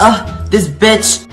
Ugh, this bitch.